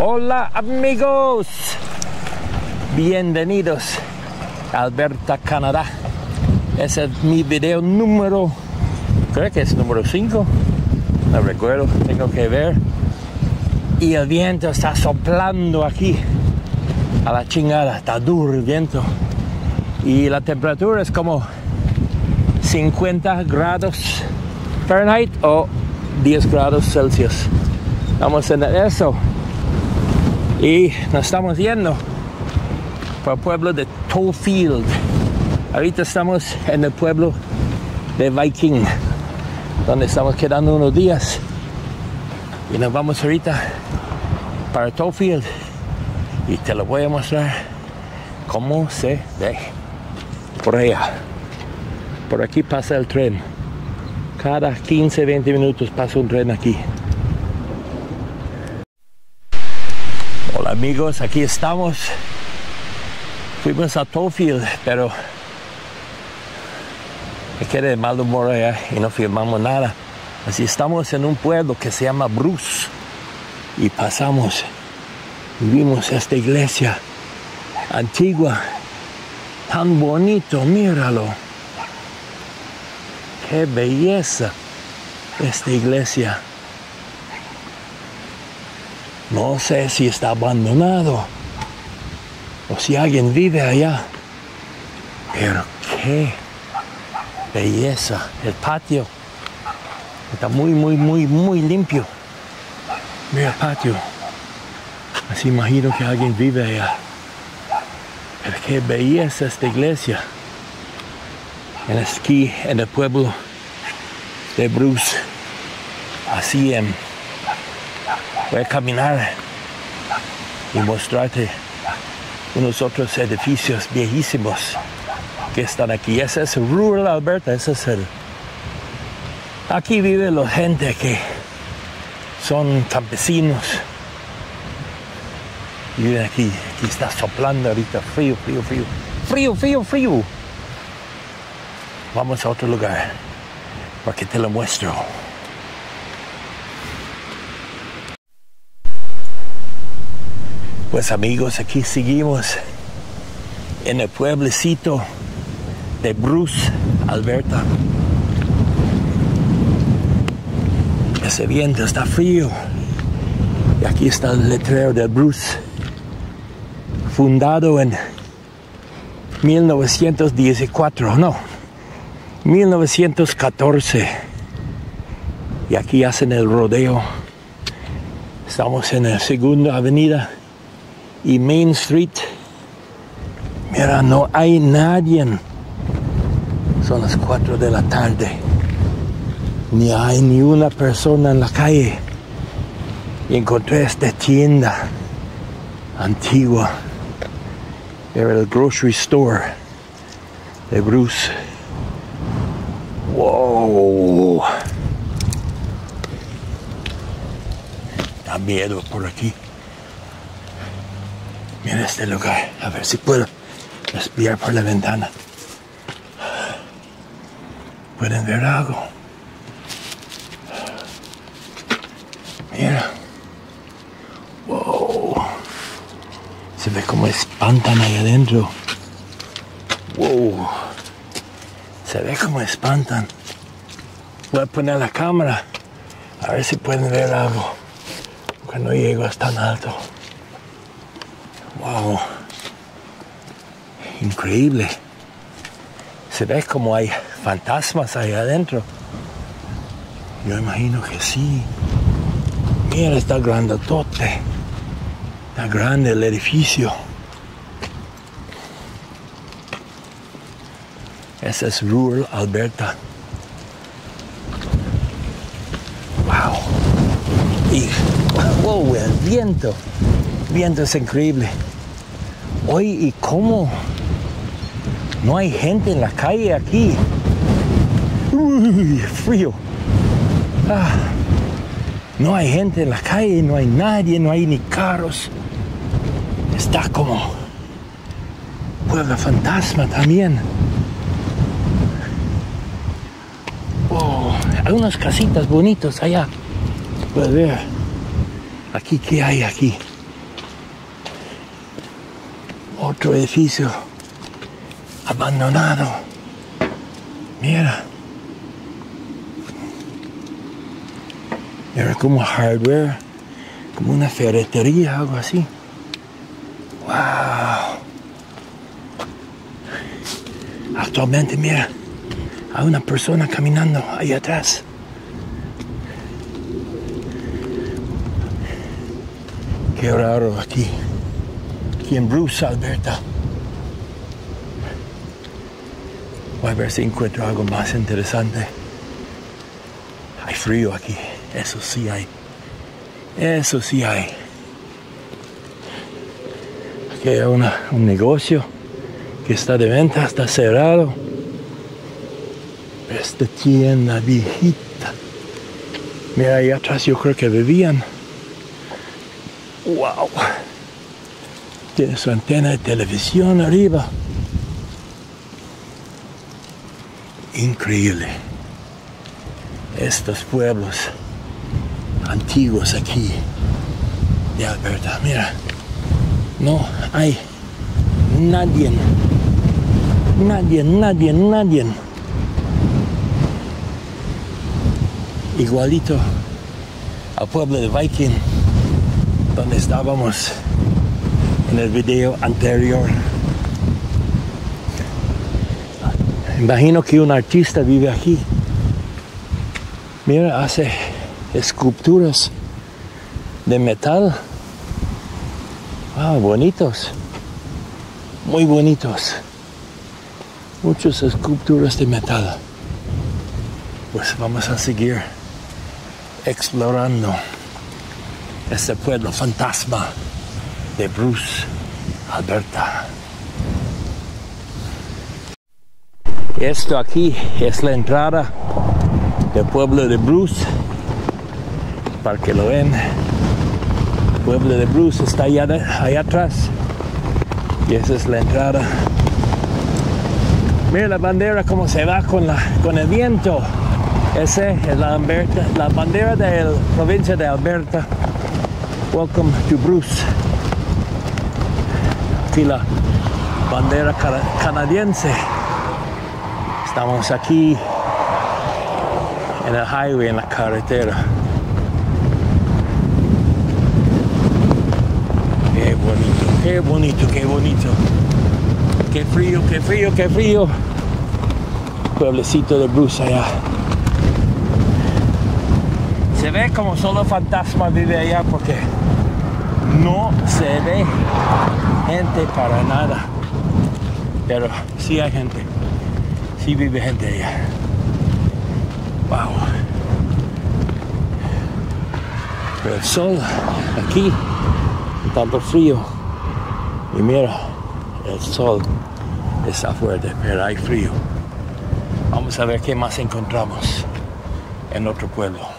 Hola amigos, bienvenidos a Alberta, Canadá. Ese es mi video número, creo que es número 5, no recuerdo, tengo que ver. Y el viento está soplando aquí a la chingada, está duro el viento. Y la temperatura es como 50 grados Fahrenheit o 10 grados Celsius. Vamos en eso. Y nos estamos yendo para el pueblo de Tollfield. Ahorita estamos en el pueblo de Viking, donde estamos quedando unos días. Y nos vamos ahorita para Tollfield. Y te lo voy a mostrar cómo se ve por allá. Por aquí pasa el tren. Cada 15, 20 minutos pasa un tren aquí. Amigos, aquí estamos. Fuimos a Tofield, pero me quedé de mal humor y no filmamos nada. Así estamos en un pueblo que se llama Bruce y pasamos y vimos esta iglesia antigua, tan bonito, míralo. Qué belleza esta iglesia. No sé si está abandonado o si alguien vive allá. Pero qué belleza. El patio está muy, muy, muy, muy limpio. Mira el patio. Así imagino que alguien vive allá. Pero qué belleza esta iglesia en esquí en el pueblo de Bruce. Así en, voy a caminar y mostrarte unos otros edificios viejísimos que están aquí. Ese es Rural Alberta, ese es el... Aquí vive la gente que son campesinos. Viven aquí, aquí está soplando ahorita, frío, frío, frío, frío, frío, frío. Vamos a otro lugar para que te lo muestro. Pues amigos, aquí seguimos en el pueblecito de Bruce, Alberta. Ese viento está frío. Y aquí está el letrero de Bruce, fundado en 1914, no, 1914. Y aquí hacen el rodeo. Estamos en la segunda avenida y Main Street. Mira, no hay nadie. Son las 4 de la tarde. Ni hay ni una persona en la calle. Y encontré esta tienda antigua. Era el grocery store de Bruce. Wow. Da miedo por aquí. Mira este lugar. A ver si puedo espiar por la ventana. ¿Pueden ver algo? Mira. Wow. Se ve como espantan ahí adentro. Wow. Se ve como espantan. Voy a poner la cámara. A ver si pueden ver algo. Porque no llego hasta tan alto. Wow. Increíble. Se ve como hay fantasmas ahí adentro. Yo imagino que sí. Mira, está grandotote. Está grande el edificio. Ese es Rural Alberta. Wow. Y wow, el viento. El viento es increíble. Hoy y cómo no hay gente en la calle aquí. Uy, frío. Ah, no hay gente en la calle, no hay nadie, no hay ni carros. Está como pueblo fantasma también. Oh, hay unas casitas bonitas allá. Puedes ver. Aquí, ¿qué hay aquí? Otro edificio abandonado. Mira. Era como hardware, como una ferretería, algo así. Wow. Actualmente, mira, hay una persona caminando ahí atrás. Qué raro aquí. Aquí en Bruce, Alberta. Voy a ver si encuentro algo más interesante. Hay frío aquí. Eso sí hay. Eso sí hay. Aquí hay una, un negocio que está de venta, está cerrado. Esta tienda viejita. Mira, ahí atrás yo creo que vivían. Wow. Tiene su antena de televisión arriba. Increíble. Estos pueblos antiguos aquí de Alberta. Mira, no hay nadie, nadie, nadie, nadie. Igualito al pueblo de Viking, donde estábamos en el video anterior. Imagino que un artista vive aquí. Mira, hace esculturas de metal. Wow, bonitos. Muy bonitos. Muchas esculturas de metal. Pues vamos a seguir explorando este pueblo fantasma de Bruce, Alberta. Esto aquí es la entrada del pueblo de Bruce para que lo ven. El pueblo de Bruce está allá, allá atrás. Y esa es la entrada. Mira la bandera como se va con, la, con el viento. Esa es la, Alberta, la bandera de la provincia de Alberta. Welcome to Bruce. La bandera canadiense. Estamos aquí en el highway, en la carretera. Qué bonito, qué bonito, qué bonito. Qué frío, qué frío, qué frío. Pueblecito de Bruce allá. Se ve como solo fantasma vive allá porque no se ve gente para nada. Pero sí hay gente. Sí vive gente allá. Wow. Pero el sol aquí tanto frío. Y mira, el sol está fuerte, pero hay frío. Vamos a ver qué más encontramos en otro pueblo.